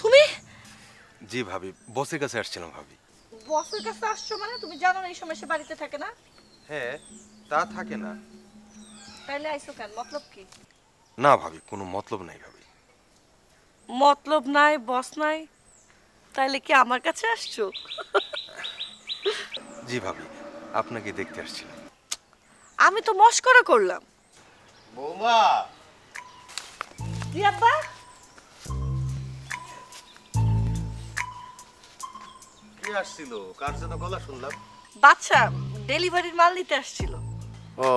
তুমি? জি ভাবি বসের কাছে আসছিলাম ভাবি। বসের কাছে আসছো মানে? তুমি জানো না এই সময় সে বাড়িতে থাকে না? হ্যাঁ তা থাকে না। তাইলে আইসো কেন? মতলব কি? না ভাবি কোনো মতলব নাই ভাবি। মতলব নাই বস নাই তাইলে কি আমার কাছে আসছো? জি ভাবি আপনাকে দেখতে আসছিলাম। আমি তো মস্করা করলাম। বৌমা! জি আব্বা আসছিল? কার যেন গলা শুনলাম? বাচ্চা ডেলিভারির মাল নিতে আসছিল। ও।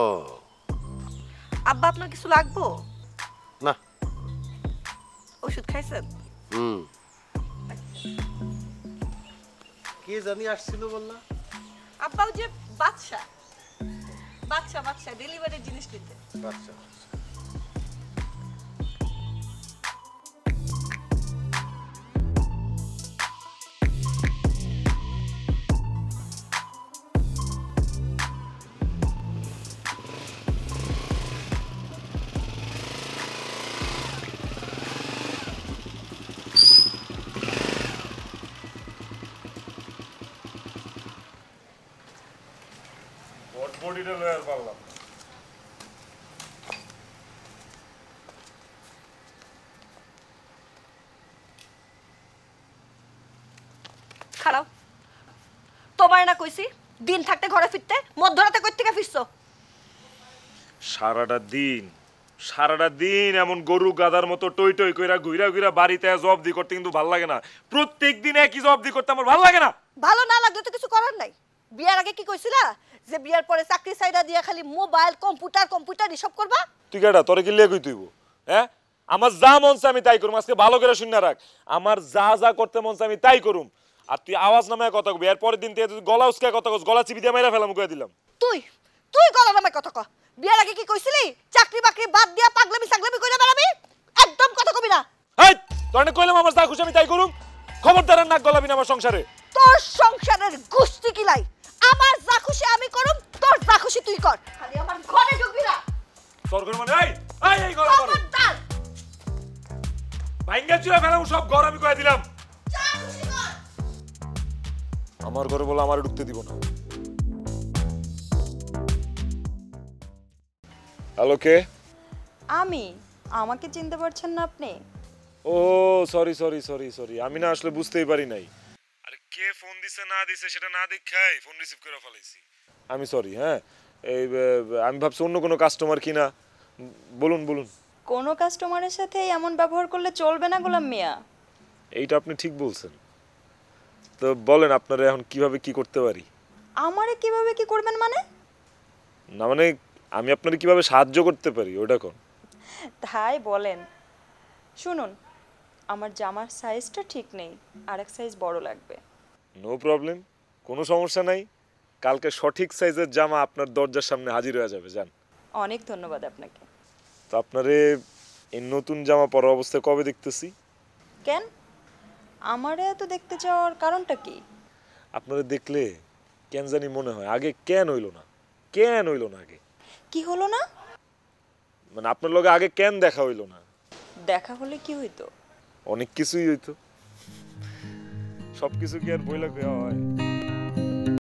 আব্বা আপনার কিছু লাগবো? না। ওষুধ খাইছেন? হুম। কে জানি আসছিল বললা? আব্বা ওই যে বাচ্চা। বাচ্চা বাচ্চা ডেলিভারির জিনিস নিতে। আচ্ছা বডিটা লয়ার পারলাম। খারাপ। তোমার না কইছি দিন থাকতে ঘরে ফিরতে মধ্যরাতে কই থেকে ফিরছো? সারাটা দিন সারাটা দিন এমন গরু গাদার মতো টই টই কইরা ঘুইরা ঘুইরা বাড়িতে জবদি করতে কিন্তু ভালো লাগে না। প্রত্যেক দিন একই জবদি করতে আমার ভালো লাগে না। ভালো না লাগলে তো কিছু করার নাই। বিয়ার আগে কি কইছিলা? যে বিয়ার পরে চাকরি সাইডা দিয়া খালি মোবাইল কম্পিউটার কম্পিউটার এসব করবা? তুই কেডা তোরে কি লিয়ে কই তুইব? হ্যাঁ? আমার যা মন চায় আমি তাই করুম আজকে ভালো করে শুনে রাখ। আমার যা যা করতে মন চায় আমি তাই করুম। আর তুই আওয়াজ নামায় কথা কবি এর পরের দিন থেকে তুই গলা উসকায় কথা কস গলা চিপি দিয়ে মেরা ফেলাম কয়ে দিলাম। তুই তুই গলা নামে কথা ক। বিয়ার আগে কি কইছিলি? চাকরি বাকরি বাদ দিয়া পাগলামি সাগলামি কইরা বেড়াবি? একদম কথা কবি না। হেই তোর কইলাম আমার যা খুশি আমি তাই করুম। খবরদার নাক গলাবি না আমার সংসারে। তোর সংসারের গুষ্টি কিলাই আমার যা খুশি আমি করুম তোর যা খুশি তুই কর। খালি আমার ঘরে ঢুকবি না। তোর করে মানে এই এই এই গলা করো খবরদার। ভাইঙ্গা চুরা ফেলাম সব ঘর আমি কয়ে দিলাম। যা খুশি কর। আমার ঘরে বলে আমার ঢুকতে দিব না। হ্যালো কে? আমি আমাকে চিনতে পারছেন না আপনি? ও সরি সরি সরি সরি আমি না আসলে বুঝতেই পারি নাই। কে ফোন দিছে না দিছে সেটা না দেখাই ফোন রিসিভ করে ফেলাইছি। আমি সরি হ্যাঁ? এই আমি ভাবছি অন্য কোনো কাস্টমার কিনা। বলুন বলুন। কোনো কাস্টমারের সাথে এমন ব্যবহার করলে চলবে না গোলাম মিয়া? এইটা আপনি ঠিক বলছেন। তো বলেন আপনারা এখন কীভাবে কি করতে পারি? আমারে কীভাবে কি করবেন মানে? না মানে আমি আপনার কীভাবে সাহায্য করতে পারি ওটা কোন? তাই বলেন। শুনুন আমার জামার সাইজটা ঠিক নেই আরেক সাইজ বড় লাগবে। নো প্রবলেম কোনো সমস্যা নাই। কালকে সঠিক সাইজের জামা আপনার দরজার সামনে হাজির হয়ে যাবে যান। অনেক ধন্যবাদ আপনাকে। তো আপনারে এই নতুন জামা পরা অবস্থায় কবে দেখতেছি? কেন? আমারে এত দেখতে চাওয়ার কারণটা কি? আপনারা দেখলে কেন জানি মনে হয়। আগে কেন হইল না? কেন হইল না আগে? কি হলো না? মানে আপনার লগে আগে কেন দেখা হইল না? দেখা হলে কি হইতো? অনেক কিছুই হইতো। সব কিছু কি আর বইলা দেওয়া হয়